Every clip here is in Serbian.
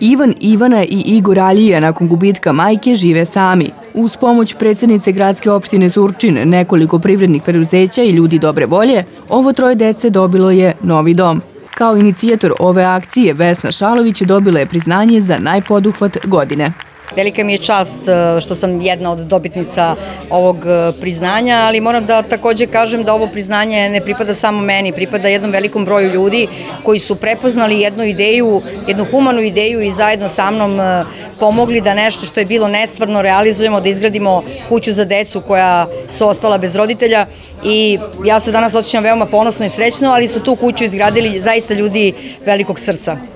Ivan, Ivana i Igor Aljija nakon gubitka majke žive sami. Uz pomoć predsednice gradske opštine Surčin, nekoliko privrednih preduzeća i ljudi dobre volje, ovo troje dece dobilo je novi dom. Kao inicijator ove akcije Vesna Šalović dobila je priznanje za najpoduhvat godine. Velika mi je čast e, što sam jedna od dobitnica ovog e, priznanja, ali moram da takođe kažem da ovo priznanje ne pripada samo meni, pripada jednom velikom broju ljudi koji su prepoznali jednu ideju, jednu humanu ideju i zajedno sa mnom e, pomogli da nešto što je bilo nestvarno realizujemo, da izgradimo kuću za decu koja su ostala bez roditelja i ja se danas osjećam veoma ponosno i srećno, ali su tu kuću izgradili zaista ljudi velikog srca.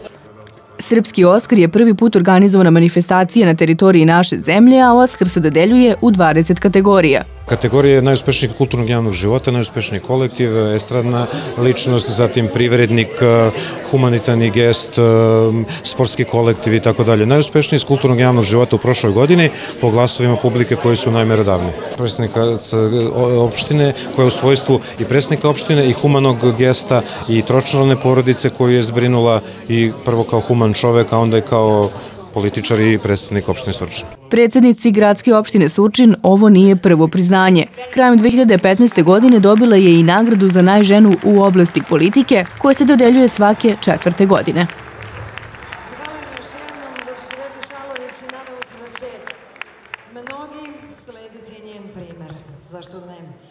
Srpski Oskar je prvi put organizovana manifestacija na teritoriji naše zemlje, a Oskar se dodeljuje u 20 kategorija. Kategorije najuspešnijeg kulturnog javnog života, najuspešniji kolektiv, estradna ličnost, zatim privrednik, humanitarni gest, sportski kolektiv i tako dalje. Najuspešniji iz kulturnog javnog života u prošloj godini po glasovima publike koji su najmerodavni. Predsednika opštine koja je u svojstvu i predsednika opštine i humanog gesta i tročlane porodice koju je zbrinula i prvo kao human čovek, a onda i kao političar i predsednik opštine Surčin. Predsednici gradske opštine Sučin ovo nije prvo priznanje. Krajem 2015. godine dobila je i nagradu za najženu u oblasti politike, koja se dodeljuje svake četvrte godine. Da mnogi slediti njen primer. Zašto ne?